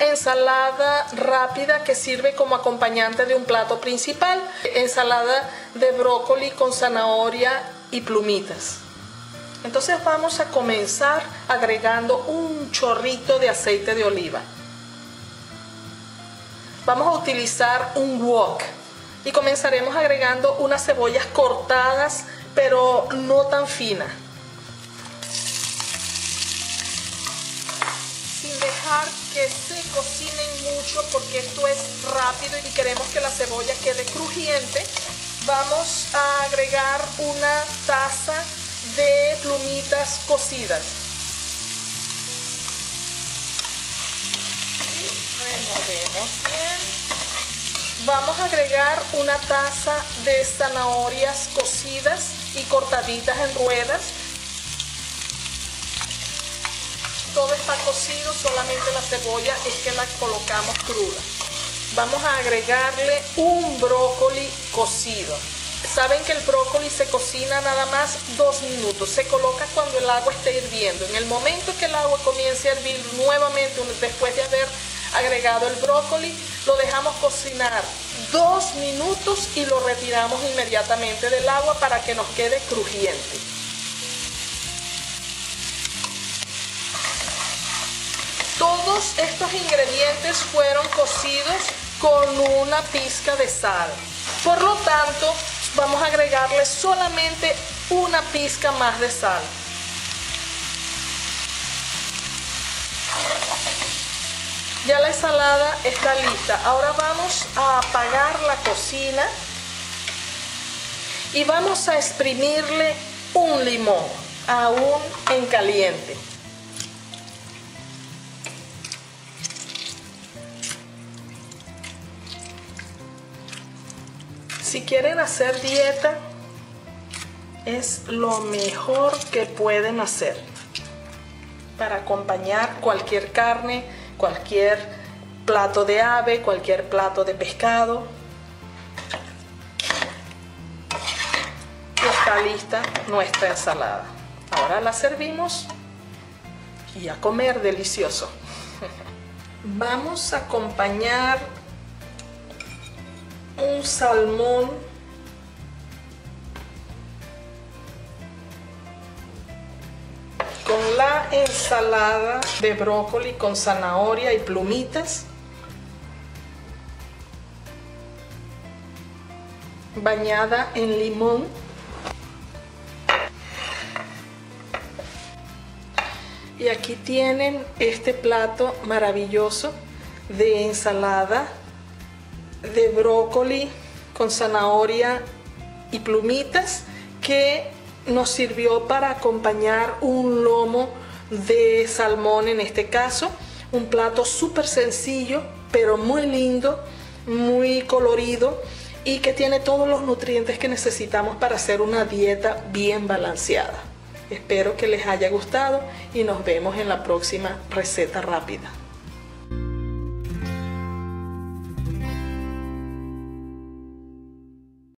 ensalada rápida que sirve como acompañante de un plato principal. Ensalada de brócoli con zanahoria y plumitas. Entonces vamos a comenzar agregando un chorrito de aceite de oliva. Vamos a utilizar un wok y comenzaremos agregando unas cebollas cortadas pero no tan finas. Que se cocinen mucho porque esto es rápido y queremos que la cebolla quede crujiente, vamos a agregar una taza de plumitas cocidas. Removemos bien. Vamos a agregar una taza de zanahorias cocidas y cortaditas en ruedas. Todo está cocido, solamente la cebolla es que la colocamos cruda. Vamos a agregarle un brócoli cocido. Saben que el brócoli se cocina nada más dos minutos. Se coloca cuando el agua esté hirviendo. En el momento que el agua comience a hervir nuevamente, después de haber agregado el brócoli, lo dejamos cocinar dos minutos y lo retiramos inmediatamente del agua para que nos quede crujiente. Estos ingredientes fueron cocidos con una pizca de sal. Por lo tanto, vamos a agregarle solamente una pizca más de sal. Ya la ensalada está lista. Ahora vamos a apagar la cocina y vamos a exprimirle un limón, aún en caliente. Si quieren hacer dieta, es lo mejor que pueden hacer para acompañar cualquier carne cualquier plato de ave, cualquier plato de pescado. está lista nuestra ensalada. Ahora la servimos y a comer delicioso. Vamos a acompañar un salmón con la ensalada de brócoli con zanahoria y plumitas. Bañada en limón. Y aquí tienen este plato maravilloso de ensalada de brócoli con zanahoria y plumitas que nos sirvió para acompañar un lomo de salmón en este caso. Un plato súper sencillo, pero muy lindo, muy colorido y que tiene todos los nutrientes que necesitamos para hacer una dieta bien balanceada. Espero que les haya gustado y nos vemos en la próxima receta rápida.